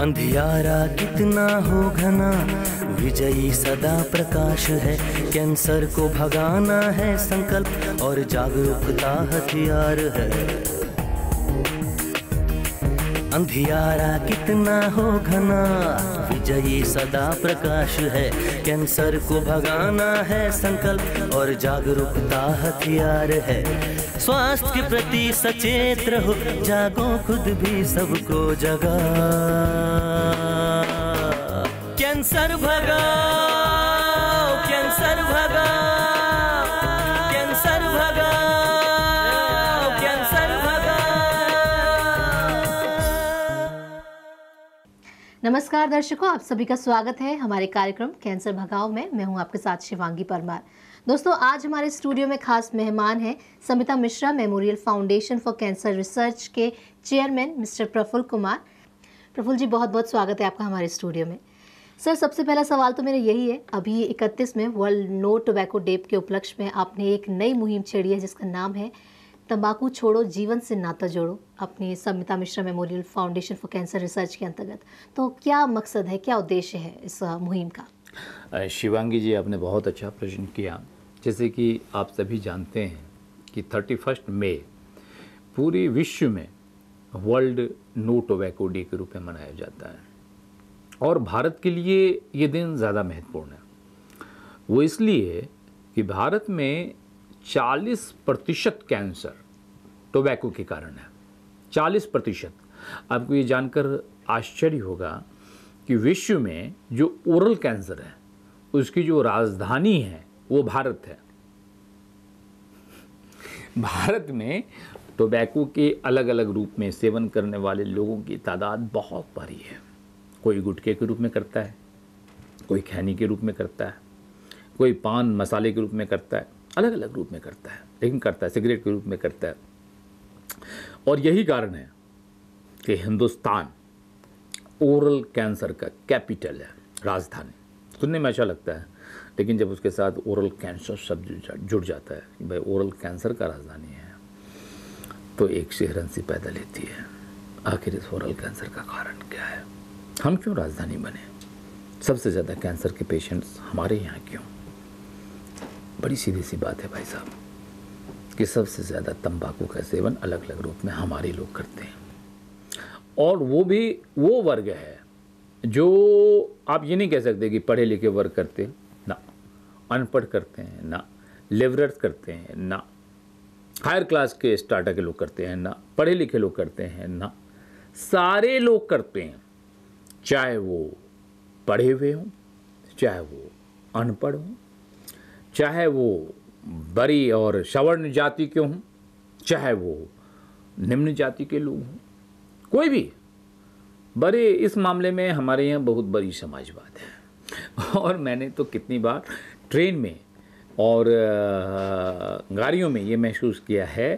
अंधियारा कितना हो घना, विजयी सदा प्रकाश है। कैंसर को भगाना है संकल्प, और जागरूकता हथियार है। अंधियारा कितना हो घना, विजयी सदा प्रकाश है। कैंसर को भगाना है संकल्प, और जागरूकता हथियार है। स्वास्थ्य के प्रति सचेत रहो, जागो, खुद भी सबको जगा। कैंसर भगा कैंसर भगाओ। नमस्कार दर्शकों, आप सभी का स्वागत है हमारे कार्यक्रम कैंसर भगाओ में। मैं हूँ आपके साथ शिवांगी परमार। दोस्तों, आज हमारे स्टूडियो में खास मेहमान हैं Samita Mishra, memorial foundation for cancer research के चेयरमैन मिस्टर प्रफुल्ल कुमार। प्रफुल्ल जी बहुत बहुत स्वागत है आपका हमारे स्टूडियो में। सर, सबसे पहला सवाल तो मेरा यही है, अभी 31 में वर्ल्ड नो टोबैको डे के उपलक्ष्य में आपने एक नई मुहिम छेड़ी है जिसका नाम है, तंबाकू छोड़ो, जीवन से नाता जोड़ो, अपनी Samita Mishra memorial foundation for cancer research के अंतर्गत। तो क्या मकसद है, क्या उद्देश्य है इस मुहिम का? शिवांगी जी, आपने बहुत अच्छा प्रश्न किया। जैसे कि आप सभी जानते हैं कि थर्टी फ़र्स्ट मे पूरे विश्व में वर्ल्ड नो टोबैको डे के रूप में मनाया जाता है। और भारत के लिए ये दिन ज़्यादा महत्वपूर्ण है। वो इसलिए कि भारत में 40 प्रतिशत कैंसर टोबैको के कारण है। 40 प्रतिशत। आपको ये जानकर आश्चर्य होगा कि विश्व में जो ओरल कैंसर है, उसकी जो राजधानी है वो भारत है। भारत में टोबैको के अलग अलग रूप में सेवन करने वाले लोगों की तादाद बहुत भारी है। कोई गुटखे के रूप में करता है कोई खैनी के रूप में करता है कोई पान मसाले के रूप में करता है अलग अलग रूप में करता है लेकिन करता है सिगरेट के रूप में करता है। और यही कारण है कि हिंदुस्तान ओरल कैंसर का कैपिटल है राजधानी। सुनने में अच्छा लगता है। लेकिन जब उसके साथ ओरल कैंसर शब्द जुड़- जाता है कि भाई ओरल कैंसर का राजधानी है तो एक सिहरन सी पैदा लेती है। आखिर इस ओरल कैंसर का कारण क्या है? हम क्यों राजधानी बने? सबसे ज़्यादा कैंसर के पेशेंट्स हमारे यहाँ क्यों? बड़ी सीधी सी बात है भाई साहब, कि सबसे ज़्यादा तंबाकू का सेवन अलग अलग रूप में हमारे लोग करते हैं। और वो भी, वो वर्ग है जो आप ये नहीं कह सकते कि पढ़े लिखे वर्ग करते अनपढ़ करते हैं, ना। लेवरर्स करते हैं, ना। हायर क्लास के स्टार्टर के लोग करते हैं, ना। पढ़े लिखे लोग करते हैं, ना। सारे लोग करते हैं, चाहे वो पढ़े हुए हों, चाहे वो अनपढ़ हों, चाहे वो बड़ी और सवर्ण जाति के हों, चाहे वो निम्न जाति के लोग हों। कोई भी। बड़े, इस मामले में हमारे यहाँ बहुत बड़ी समाजवाद है। और मैंने तो कितनी बार ट्रेन में और गाड़ियों में ये महसूस किया है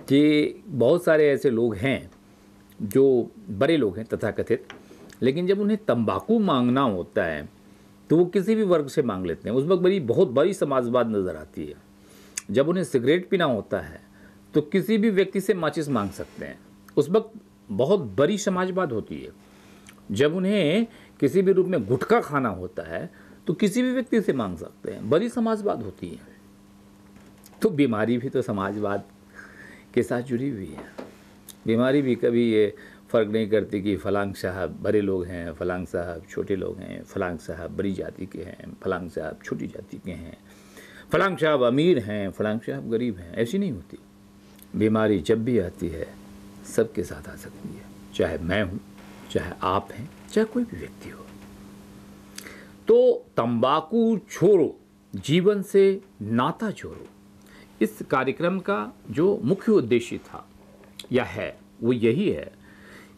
कि बहुत सारे ऐसे लोग हैं जो बड़े लोग हैं तथाकथित, लेकिन जब उन्हें तंबाकू मांगना होता है तो वो किसी भी वर्ग से मांग लेते हैं। उस वक्त बड़ी, बहुत बड़ी समाजवाद नज़र आती है। जब उन्हें सिगरेट पीना होता है तो किसी भी व्यक्ति से माचिस मांग सकते हैं। उस वक्त बहुत बड़ी समाजवाद होती है। जब उन्हें किसी भी रूप में गुटखा खाना होता है तो किसी भी व्यक्ति से मांग सकते हैं। बड़ी समाजवाद होती है। तो बीमारी भी तो समाजवाद के साथ जुड़ी हुई है। बीमारी भी कभी ये फ़र्क नहीं करती कि फलांग साहब बड़े लोग हैं, फलांग साहब छोटे लोग हैं, फलांग साहब बड़ी जाति के हैं, फलांग साहब छोटी जाति के हैं, फलांग साहब अमीर हैं, फलांग साहब गरीब हैं, ऐसी नहीं होती। बीमारी जब भी आती है, सबके साथ आ सकती है। चाहे मैं हूँ, चाहे आप हैं, चाहे कोई भी व्यक्ति हो। तो तंबाकू छोड़ो, जीवन से नाता जोड़ो। इस कार्यक्रम का जो मुख्य उद्देश्य था, या है, वो यही है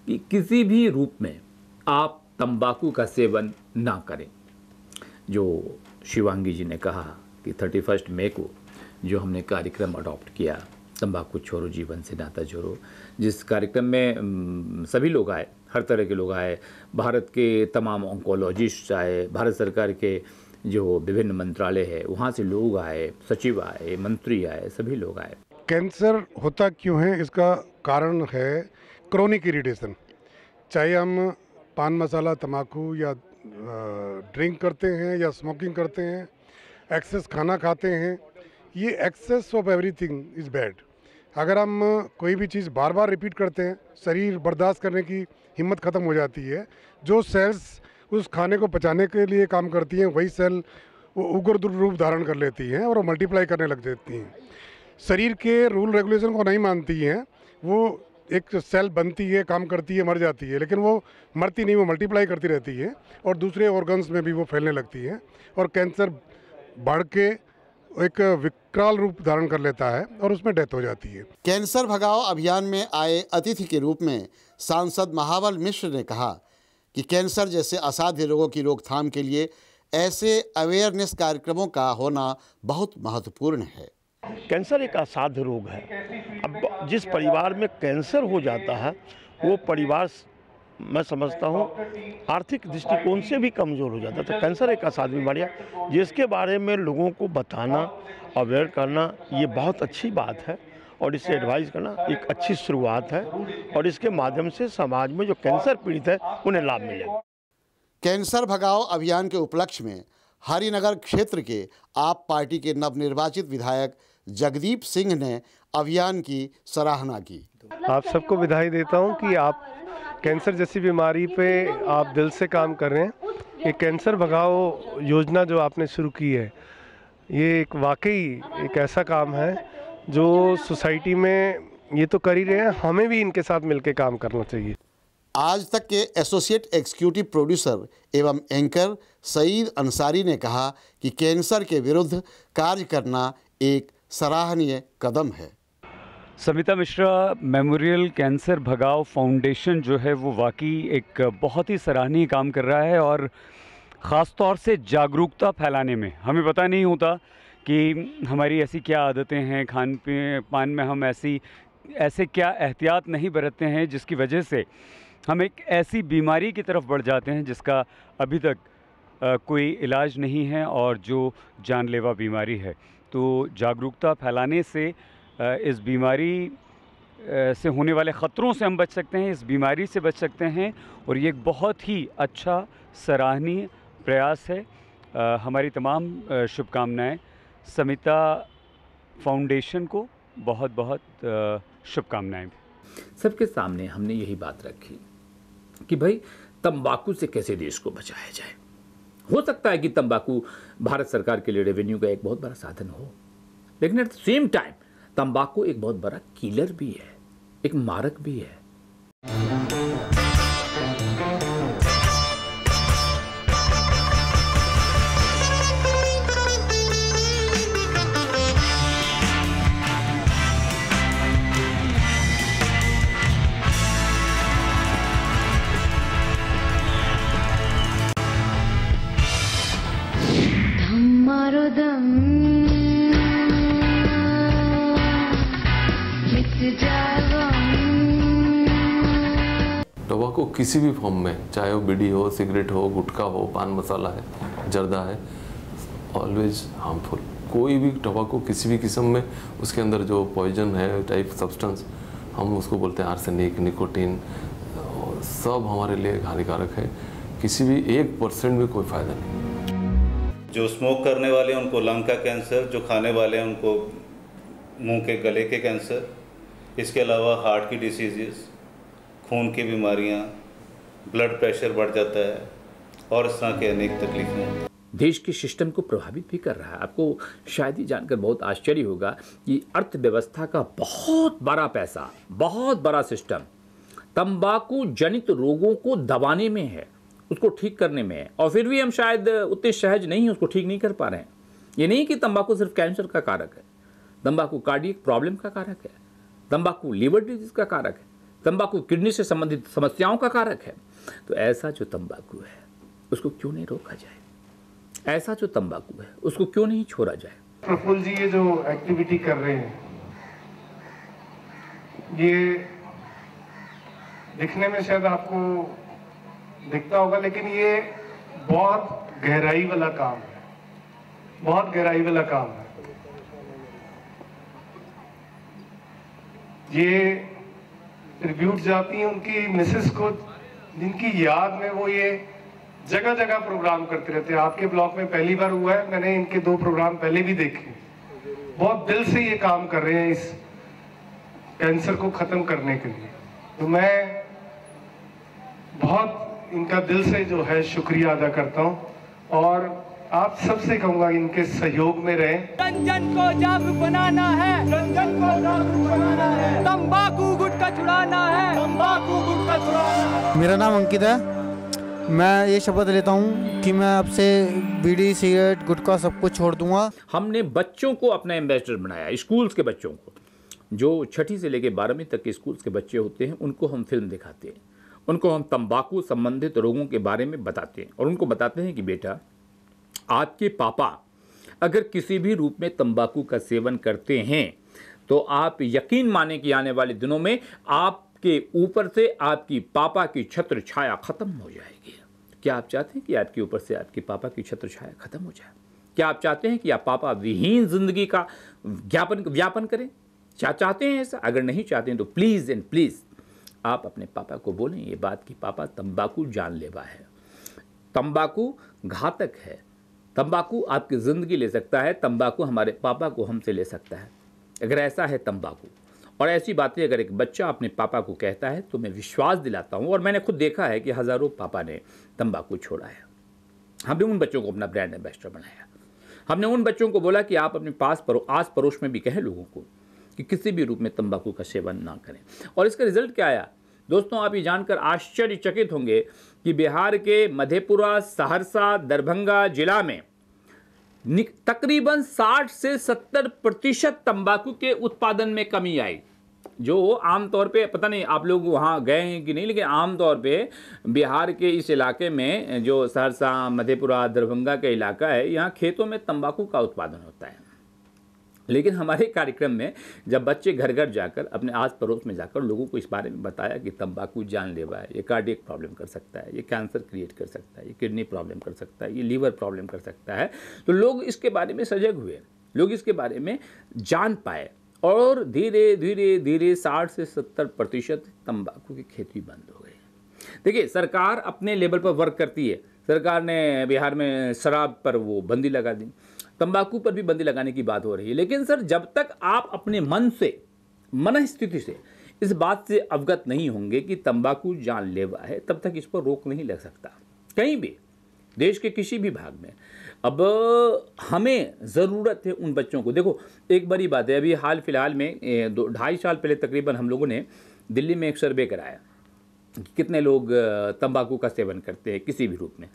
कि किसी भी रूप में आप तंबाकू का सेवन ना करें। जो शिवांगी जी ने कहा कि थर्टी फ़र्स्ट मई को जो हमने कार्यक्रम अडॉप्ट किया, तंबाकू छोड़ो, जीवन से नाता जोड़ो, जिस कार्यक्रम में सभी लोग आए हर तरह के लोग आए। भारत के तमाम ऑन्कोलॉजिस्ट आए, भारत सरकार के जो विभिन्न मंत्रालय है, वहाँ से लोग आए, सचिव आए, मंत्री आए, सभी लोग आए। कैंसर होता क्यों है? इसका कारण है क्रोनिक इरिटेशन चाहे हम पान मसाला तम्बाकू या ड्रिंक करते हैं या स्मोकिंग करते हैं एक्सेस खाना खाते हैं, ये excess of everything is bad अगर हम कोई भी चीज़ बार बार रिपीट करते हैं, शरीर बर्दाश्त करने की हिम्मत ख़त्म हो जाती है। जो सेल्स उस खाने को पचाने के लिए काम करती हैं, वही सेल वो उग्र रूप धारण कर लेती हैं और मल्टीप्लाई करने लग जाती हैं। शरीर के रूल रेगुलेशन को नहीं मानती हैं, वो एक सेल बनती है, काम करती है, मर जाती है, लेकिन वो मरती नहीं, वो मल्टीप्लाई करती रहती है और दूसरे ऑर्गन्स में भी वो फैलने लगती है और कैंसर बढ़ के एक विकराल रूप धारण कर लेता है और उसमें डेथ हो जाती है। कैंसर भगाओ अभियान में आए अतिथि के रूप में सांसद महावल मिश्र ने कहा कि कैंसर जैसे असाध्य रोगों की रोकथाम के लिए ऐसे अवेयरनेस कार्यक्रमों का होना बहुत महत्वपूर्ण है। कैंसर एक असाध्य रोग है। अब जिस परिवार में कैंसर हो जाता है वो परिवार मैं समझता हूँ आर्थिक दृष्टिकोण से भी कमज़ोर हो जाता था कैंसर एक असाध्य बीमारी है जिसके बारे में लोगों को बताना अवेयर करना ये बहुत अच्छी बात है। और इससे एडवाइस करना एक अच्छी शुरुआत है। और इसके माध्यम से समाज में जो कैंसर पीड़ित है उन्हें लाभ मिलेगा कैंसर भगाओ अभियान के उपलक्ष्य में हरिनगर क्षेत्र के आप पार्टी के नवनिर्वाचित विधायक जगदीप सिंह ने अभियान की सराहना की। आप सबको बधाई देता हूँ कि आप कैंसर जैसी बीमारी पे आप दिल से काम कर रहे हैं। ये कैंसर भगाओ योजना जो आपने शुरू की है, ये एक वाकई एक ऐसा काम है जो सोसाइटी में ये तो कर ही रहे हैं, हमें भी इनके साथ मिलकर काम करना चाहिए। आज तक के एसोसिएट एग्जीक्यूटिव प्रोड्यूसर एवं एंकर सईद अंसारी ने कहा कि कैंसर के विरुद्ध कार्य करना एक सराहनीय कदम है। Samita Mishra, memorial cancer Bhagao foundation जो है, वो वाकई एक बहुत ही सराहनीय काम कर रहा है और ख़ास तौर से जागरूकता फैलाने में। हमें पता नहीं होता कि हमारी ऐसी क्या आदतें हैं, खान पान में हम ऐसी, ऐसे क्या एहतियात नहीं बरतते हैं जिसकी वजह से हम एक ऐसी बीमारी की तरफ़ बढ़ जाते हैं जिसका अभी तक कोई इलाज नहीं है और जो जानलेवा बीमारी है। तो जागरूकता फैलाने से इस बीमारी से होने वाले ख़तरों से हम बच सकते हैं इस बीमारी से बच सकते हैं और ये एक बहुत ही अच्छा सराहनीय प्रयास है। आ, हमारी तमाम शुभकामनाएँ समिता फाउंडेशन को बहुत बहुत शुभकामनाएँ सबके सामने हमने यही बात रखी कि भाई तंबाकू से कैसे देश को बचाया जाए। हो सकता है कि तंबाकू भारत सरकार के लिए रेवेन्यू का एक बहुत बड़ा साधन हो लेकिन एट द सेम टाइम तंबाकू एक बहुत बड़ा किलर भी है एक मारक भी है। किसी भी फॉर्म में, चाहे वो बीड़ी हो, सिगरेट हो, गुटखा हो, पान मसाला है, जर्दा है ऑलवेज हार्मफुल कोई भी टोबाको किसी भी किस्म में, उसके अंदर जो पॉइजन है टाइप सब्सटेंस हम उसको बोलते हैं आर्सेनिक निकोटीन सब हमारे लिए हानिकारक है। किसी भी एक परसेंट भी कोई फ़ायदा नहीं। जो स्मोक करने वाले हैं, उनको लंग का कैंसर जो खाने वाले हैं, उनको मुँह के, गले के कैंसर इसके अलावा हार्ट की डिसीजेस खून की बीमारियाँ ब्लड प्रेशर बढ़ जाता है और इस तरह के अनेक तकलीफें देश के सिस्टम को प्रभावित भी कर रहा है। आपको शायद ही जानकर बहुत आश्चर्य होगा कि अर्थव्यवस्था का बहुत बड़ा पैसा, बहुत बड़ा सिस्टम तंबाकू जनित रोगों को दबाने में है, उसको ठीक करने में है। और फिर भी हम शायद उतने सहज नहीं उसको ठीक नहीं कर पा रहे हैं। ये नहीं कि तंबाकू सिर्फ़ कैंसर का कारक है। तंबाकू कार्डियक प्रॉब्लम का कारक है। तंबाकू लीवर डिज़ीज़ का कारक है। तंबाकू किडनी से संबंधित समस्याओं का कारक है। तो ऐसा जो तंबाकू है, उसको क्यों नहीं रोका जाए? ऐसा जो तंबाकू है, उसको क्यों नहीं छोड़ा जाए? प्रफुल जी, ये जो एक्टिविटी कर रहे हैं, ये दिखने में शायद आपको दिखता होगा, लेकिन ये बहुत गहराई वाला काम है। बहुत गहराई वाला काम है। ये ट्रिब्यूट जाती हैं उनकी मिसेस को जिनकी याद में वो ये जगह जगह प्रोग्राम करते रहते हैं। आपके ब्लॉक में पहली बार हुआ है, मैंने इनके दो प्रोग्राम पहले भी देखे बहुत दिल से ये काम कर रहे हैं इस कैंसर को खत्म करने के लिए। तो मैं बहुत इनका दिल से जो है शुक्रिया अदा करता हूँ। और आप सबसे कहूँगा इनके सहयोग में रहें। जन जन को जागरूक बनाना है। जन जन को जागरूक बनाना है। तंबाकू गुटखा छुड़ाना है। मेरा नाम अंकित है। मैं ये शपथ लेता हूँ कि मैं अब से बीड़ी, सिगरेट, गुटखा सब कुछ छोड़ दूँगा। हमने बच्चों को अपना एम्बेसडर बनाया स्कूल्स के बच्चों को। जो छठी से लेकर बारहवीं तक के स्कूल्स के बच्चे होते हैं, उनको हम फ़िल्म दिखाते हैं। उनको हम तंबाकू संबंधित रोगों के बारे में बताते हैं और उनको बताते हैं कि बेटा, आपके पापा अगर किसी भी रूप में तंबाकू का सेवन करते हैं तो आप यकीन माने कि आने वाले दिनों में आपके ऊपर से आपकी पापा की छत्र छाया खत्म हो जाएगी। क्या आप चाहते हैं कि आपके ऊपर से आपके पापा की छत्र छाया खत्म हो जाए? क्या आप चाहते हैं कि आप पापा विहीन ज़िंदगी का ज्ञापन व्यापन करें? क्या चाहते हैं ऐसा? अगर नहीं चाहते हैं तो प्लीज़ एंड प्लीज़ आप अपने पापा को बोलें, ये बात कि पापा तंबाकू जानलेवा है। तंबाकू घातक है। तंबाकू आपकी ज़िंदगी ले सकता है, तंबाकू हमारे पापा को हमसे ले सकता है। अगर ऐसा है तंबाकू और ऐसी बातें अगर एक बच्चा अपने पापा को कहता है तो मैं विश्वास दिलाता हूँ और मैंने खुद देखा है कि हज़ारों पापा ने तंबाकू छोड़ा है। हमने उन बच्चों को अपना ब्रांड एम्बेसडर बनाया। हमने उन बच्चों को बोला कि आप अपने पास परो आस पड़ोस में भी कहें लोगों को कि किसी भी रूप में तंबाकू का सेवन ना करें। और इसका रिज़ल्ट क्या आया? दोस्तों, आप ये जानकर आश्चर्यचकित होंगे कि बिहार के मधेपुरा, सहरसा, दरभंगा जिला में तकरीबन 60 से 70 प्रतिशत तंबाकू के उत्पादन में कमी आई। जो आमतौर पे, पता नहीं आप लोग वहाँ गए हैं कि नहीं, लेकिन आमतौर पे बिहार के इस इलाके में जो सहरसा, मधेपुरा, दरभंगा का इलाका है, यहाँ खेतों में तंबाकू का उत्पादन होता है। लेकिन हमारे कार्यक्रम में जब बच्चे घर घर जाकर, अपने आस पड़ोस में जाकर लोगों को इस बारे में बताया कि तंबाकू जानलेवा है, ये कार्डियक प्रॉब्लम कर सकता है, ये कैंसर क्रिएट कर सकता है, ये किडनी प्रॉब्लम कर सकता है, ये लीवर प्रॉब्लम कर सकता है तो लोग इसके बारे में सजग हुए। लोग इसके बारे में जान पाए। और धीरे धीरे धीरे साठ से सत्तर प्रतिशत तम्बाकू की खेती बंद हो गई। देखिए, सरकार अपने लेवल पर वर्क करती है। सरकार ने बिहार में शराब पर वो बंदी लगा दी। तंबाकू पर भी बंदी लगाने की बात हो रही है। लेकिन सर, जब तक आप अपने मन से, मन स्थिति से इस बात से अवगत नहीं होंगे कि तंबाकू जानलेवा है, तब तक इस पर रोक नहीं लग सकता। कहीं भी, देश के किसी भी भाग में। अब हमें ज़रूरत है उन बच्चों को। देखो, एक बड़ी बात है, अभी हाल फ़िलहाल में दो, ढाई साल पहले तकरीबन हम लोगों ने दिल्ली में एक सर्वे कराया कि कितने लोग तंबाकू का सेवन करते हैं किसी भी रूप में।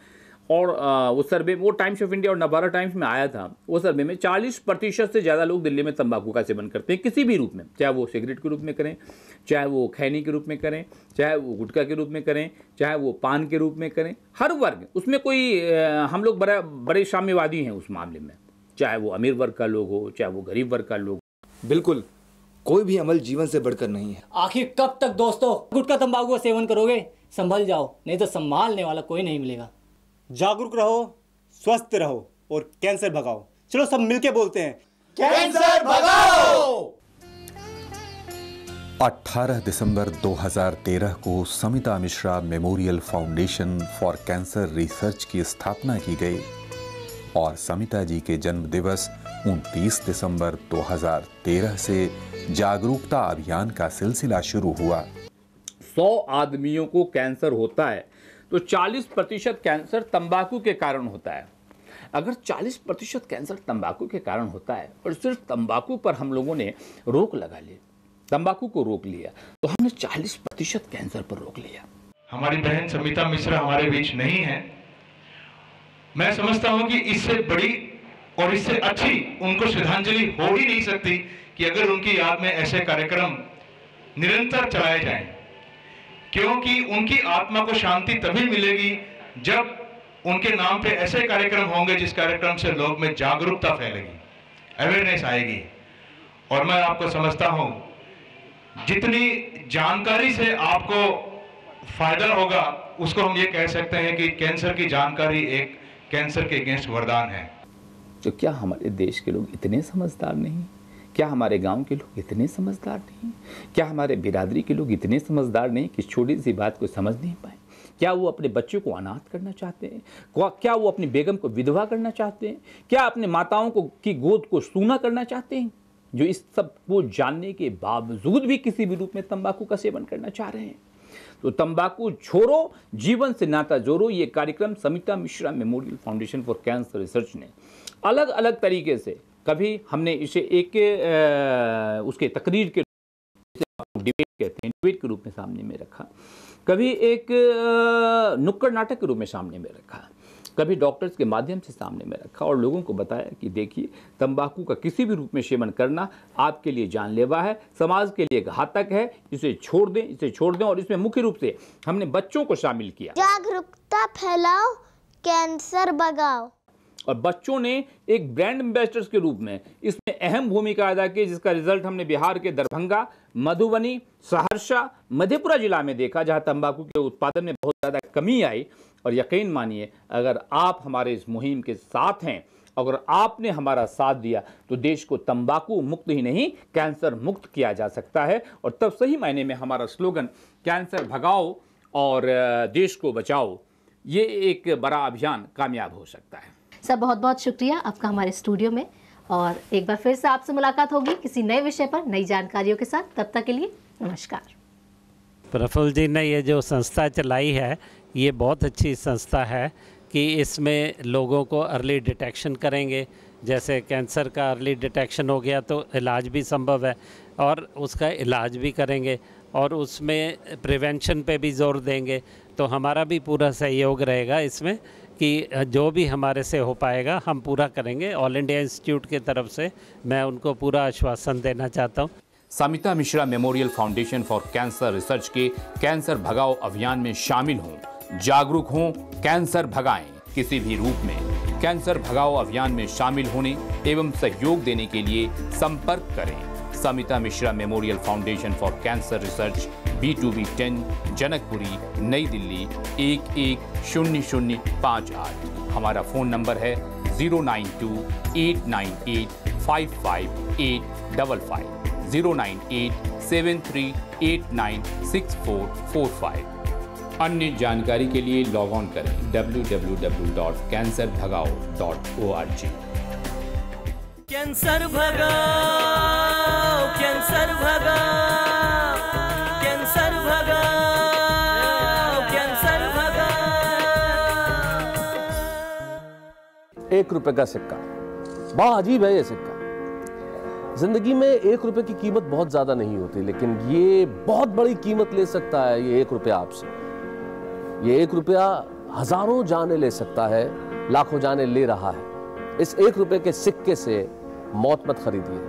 और वो सर्वे वो टाइम्स ऑफ़ इंडिया और नबारा टाइम्स में आया था वो सर्वे में 40 प्रतिशत से ज़्यादा लोग दिल्ली में तंबाकू का सेवन करते हैं किसी भी रूप में चाहे वो सिगरेट के रूप में करें चाहे वो खैनी के रूप में करें चाहे वो गुटखा के रूप में करें चाहे वो पान के रूप में करें हर वर्ग उसमें कोई हम लोग बड़ा बड़े साम्यवादी हैं उस मामले में चाहे वो अमीर वर्ग का लोग हो चाहे वो गरीब वर्ग का लोग बिल्कुल कोई भी अमल जीवन से बढ़कर नहीं है। आखिर कब तक दोस्तों गुटखा तंबाकू का सेवन करोगे? संभल जाओ नहीं तो संभालने वाला कोई नहीं मिलेगा। जागरूक रहो स्वस्थ रहो और कैंसर भगाओ। चलो सब मिलके बोलते हैं कैंसर भगाओ! 18 दिसंबर 2013 को Samita Mishra memorial foundation for cancer research की स्थापना की गई और समिता जी के जन्म दिवस 29 दिसंबर 2013 से जागरूकता अभियान का सिलसिला शुरू हुआ। 100 आदमियों को कैंसर होता है। तो 40 प्रतिशत कैंसर तंबाकू के कारण होता है। अगर 40 प्रतिशत कैंसर तंबाकू के कारण होता है और सिर्फ़ तंबाकू पर हम लोगों ने रोक लगा ली, तंबाकू को रोक लिया तो हमने 40 प्रतिशत कैंसर पर रोक लिया। हमारी बहन समिता मिश्रा हमारे बीच नहीं है। मैं समझता हूँ कि इससे बड़ी और इससे अच्छी उनको श्रद्धांजलि हो ही नहीं सकती कि अगर उनकी याद में ऐसे कार्यक्रम निरंतर चलाए जाएँ। क्योंकि उनकी आत्मा को शांति तभी मिलेगी जब उनके नाम पे ऐसे कार्यक्रम होंगे जिस कार्यक्रम से लोग में जागरूकता फैलेगी अवेयरनेस आएगी। और मैं आपको समझता हूँ, जितनी जानकारी से आपको फ़ायदा होगा, उसको हम ये कह सकते हैं कि कैंसर की जानकारी एक कैंसर के अगेंस्ट वरदान है। तो क्या हमारे देश के लोग इतने समझदार नहीं? क्या हमारे गाँव के लोग इतने समझदार नहीं? क्या हमारे बिरादरी के लोग इतने समझदार नहीं कि छोटी सी बात को समझ नहीं पाए? क्या वो अपने बच्चों को अनाथ करना चाहते हैं? क्या- वो अपनी बेगम को विधवा करना चाहते हैं? क्या अपने माताओं को, की गोद को सूना करना चाहते हैं? जो इस सबको जानने के बावजूद भी किसी भी रूप में तंबाकू का सेवन करना चाह रहे हैं। तो तंबाकू छोड़ो, जीवन से नाता जोड़ो, ये कार्यक्रम Samita Mishra memorial foundation for cancer research ने अलग अलग तरीके से कभी हमने इसे एक अ, उसके तकरीर के डिबेट कहते हैं डिबेट के रूप में सामने में रखा। कभी एक नुक्कड़ नाटक के रूप में सामने में रखा। कभी डॉक्टर्स के माध्यम से सामने में रखा और लोगों को बताया कि देखिए तंबाकू का किसी भी रूप में सेवन करना आपके लिए जानलेवा है समाज के लिए घातक है इसे छोड़ दें इसे छोड़ दें और इसमें मुख्य रूप से हमने बच्चों को शामिल किया। जागरूकता फैलाओ कैंसर भगाओ और बच्चों ने एक ब्रांड एम्बेसडर्स के रूप में इसमें अहम भूमिका अदा की, जिसका रिज़ल्ट हमने बिहार के दरभंगा, मधुबनी, सहरसा, मधेपुरा जिला में देखा, जहाँ तंबाकू के उत्पादन में बहुत ज़्यादा कमी आई। और यकीन मानिए, अगर आप हमारे इस मुहिम के साथ हैं, अगर आपने हमारा साथ दिया तो देश को तंबाकू मुक्त ही नहीं, कैंसर मुक्त किया जा सकता है। और तब सही मायने में हमारा स्लोगन, कैंसर भगाओ और देश को बचाओ, ये एक बड़ा अभियान कामयाब हो सकता है। सर बहुत बहुत शुक्रिया आपका हमारे स्टूडियो में। और एक बार फिर से आपसे मुलाकात होगी किसी नए विषय पर नई जानकारियों के साथ। तब तक के लिए नमस्कार। प्रफुल्ल जी ने ये जो संस्था चलाई है, ये बहुत अच्छी संस्था है कि इसमें लोगों को अर्ली डिटेक्शन करेंगे। जैसे कैंसर का अर्ली डिटेक्शन हो गया तो इलाज भी संभव है और उसका इलाज भी करेंगे और उसमें प्रिवेंशन पे भी ज़ोर देंगे। तो हमारा भी पूरा सहयोग रहेगा इसमें। कि जो भी हमारे से हो पाएगा, हम पूरा करेंगे। ऑल इंडिया इंस्टीट्यूट की तरफ़ से मैं उनको पूरा आश्वासन देना चाहता हूँ। Samita Mishra memorial foundation for cancer research के कैंसर भगाओ अभियान में शामिल हों। जागरूक हों, कैंसर भगाएँ। किसी भी रूप में कैंसर भगाओ अभियान में शामिल होने एवं सहयोग देने के लिए संपर्क करें। Samita Mishra memorial foundation for cancer research B two B ten Janakpuri, New Delhi, एक एक शून्य शून्य पाँच आठ। हमारा फ़ोन नंबर है zero nine two eight nine eight five five eight double five. Zero nine eight seven three eight nine six four four five. अन्य जानकारी के लिए लॉग ऑन करें W W W www.cancerbhagao.org cancer Bhagao cancer Bhagao. Cancer Bhagao cancer Bhagao. एक रुपए का सिक्का। बड़ा अजीब है ये सिक्का। ज़िंदगी में एक रुपए की कीमत बहुत ज़्यादा नहीं होती, लेकिन ये बहुत बड़ी कीमत ले सकता है ये एक रुपया आपसे। ये एक रुपया हज़ारों जाने ले सकता है, लाखों जाने ले रहा है। इस एक रुपए के सिक्के से मौत मत खरीदिए।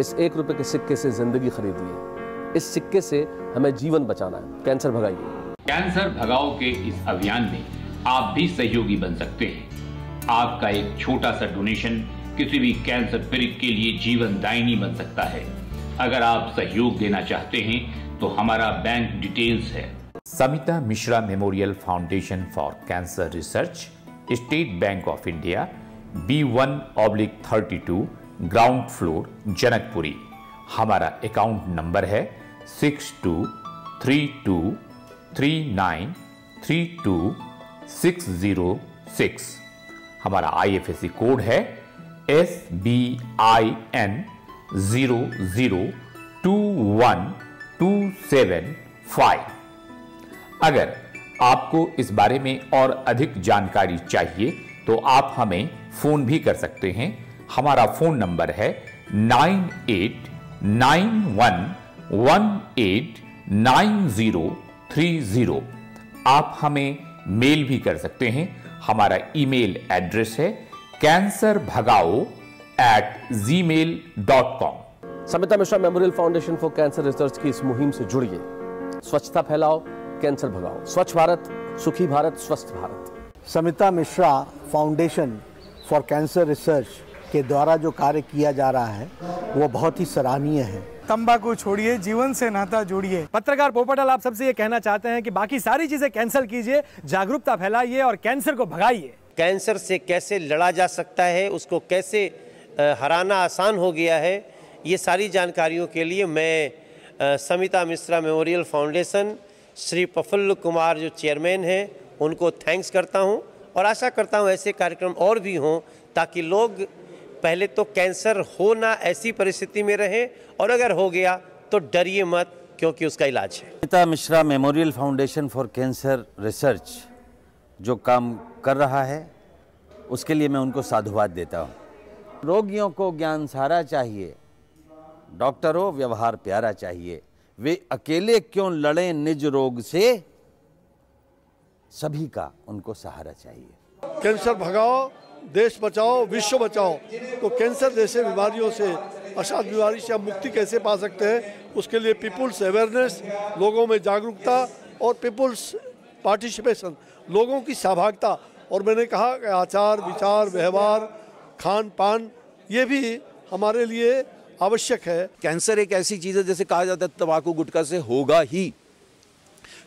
इस एक रुपए के सिक्के से ज़िंदगी खरीदिए। इस सिक्के से हमें जीवन बचाना है। कैंसर भगाइए। कैंसर भगाओ के इस अभियान में आप भी सहयोगी बन सकते हैं। आपका एक छोटा सा डोनेशन किसी भी कैंसर पीड़ित के लिए जीवन दायनी बन सकता है। अगर आप सहयोग देना चाहते हैं तो हमारा बैंक डिटेल्स है। Samita Mishra memorial foundation for cancer research State Bank of India B one oblique thirty two ground floor Janakpuri. हमारा अकाउंट नंबर है six two three two three nine three two six zero six. हमारा IFSC code है S B I N zero zero two one two seven five अगर आपको इस बारे में और अधिक जानकारी चाहिए तो आप हमें फ़ोन भी कर सकते हैं। हमारा फ़ोन नंबर है nine eight nine one one eight nine zero three zero आप हमें मेल भी कर सकते हैं। हमारा ईमेल एड्रेस है cancer Bhagao at gmail dot com Samita Mishra memorial foundation for cancer research की इस मुहिम से जुड़िए। स्वच्छता फैलाओ कैंसर भगाओ। स्वच्छ भारत सुखी भारत स्वस्थ Bharat. Samita Mishra foundation for cancer research के द्वारा जो कार्य किया जा रहा है वो बहुत ही सराहनीय है। तंबाकू छोड़िए जीवन से नाता जोड़िए। पत्रकार पोपटल आप सबसे ये कहना चाहते हैं कि बाकी सारी चीज़ें कैंसिल कीजिए जागरूकता फैलाइए और कैंसर को भगाइए। कैंसर से कैसे लड़ा जा सकता है उसको कैसे हराना आसान हो गया है ये सारी जानकारियों के लिए मैं समिता मिश्रा मेमोरियल फाउंडेशन श्री प्रफुल्ल कुमार जो चेयरमैन हैं उनको थैंक्स करता हूँ और आशा करता हूँ ऐसे कार्यक्रम और भी हों ताकि लोग पहले तो कैंसर हो ना ऐसी परिस्थिति में रहें और अगर हो गया तो डरिए मत क्योंकि उसका इलाज है। Amita Mishra memorial foundation for cancer research जो काम कर रहा है उसके लिए मैं उनको साधुवाद देता हूँ। रोगियों को ज्ञान सारा चाहिए डॉक्टरों व्यवहार प्यारा चाहिए। वे अकेले क्यों लड़ें निज रोग से? सभी का उनको सहारा चाहिए। कैंसर भगाओ देश बचाओ, विश्व बचाओ तो कैंसर जैसे बीमारियों से असाध बीमारी से हम मुक्ति कैसे पा सकते हैं, उसके लिए पीपुल्स अवेयरनेस, लोगों में जागरूकता और पीपुल्स पार्टिसिपेशन, लोगों की सहभागिता। और मैंने कहा कि आचार, विचार, व्यवहार खान पान ये भी हमारे लिए आवश्यक है। कैंसर एक ऐसी चीज़ है, जैसे कहा जाता है, तंबाकू गुटखा से होगा ही।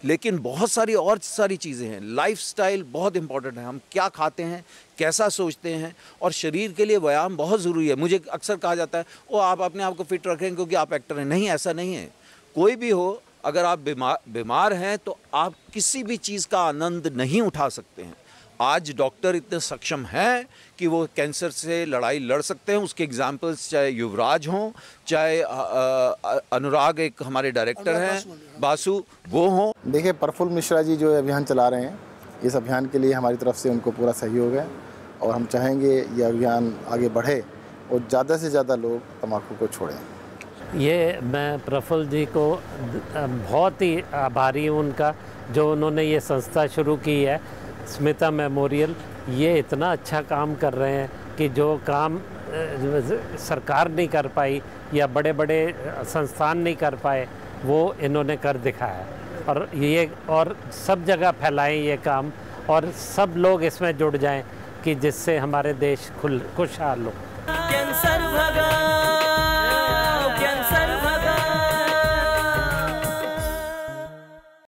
लेकिन बहुत सारी और सारी चीज़ें हैं। लाइफस्टाइल बहुत इंपॉर्टेंट है। हम क्या खाते हैं, कैसा सोचते हैं और शरीर के लिए व्यायाम बहुत ज़रूरी है। मुझे अक्सर कहा जाता है वो आप अपने आप को फिट रखें क्योंकि आप एक्टर हैं। नहीं, ऐसा नहीं है। कोई भी हो, अगर आप बीमार बीमार हैं तो आप किसी भी चीज़ का आनंद नहीं उठा सकते हैं। आज डॉक्टर इतने सक्षम हैं कि वो कैंसर से लड़ाई लड़ सकते हैं। उसके एग्जाम्पल्स चाहे युवराज हों चाहे अनुराग एक हमारे डायरेक्टर हैं बासु वो हों। देखिए प्रफुल्ल मिश्रा जी जो अभियान चला रहे हैं इस अभियान के लिए हमारी तरफ़ से उनको पूरा सहयोग है और हम चाहेंगे ये अभियान आगे बढ़े और ज़्यादा से ज़्यादा लोग तम्बाकू को छोड़ें। ये मैं प्रफुल्ल जी को बहुत ही आभारी हूँ उनका जो उन्होंने ये संस्था शुरू की है। स्मिता मेमोरियल, ये इतना अच्छा काम कर रहे हैं कि जो काम सरकार नहीं कर पाई या बड़े बड़े संस्थान नहीं कर पाए, वो इन्होंने कर दिखाया है। और ये, और सब जगह फैलाएँ ये काम, और सब लोग इसमें जुड़ जाएँ कि जिससे हमारे देश खुल, खुशहाल हो। कैंसर भगा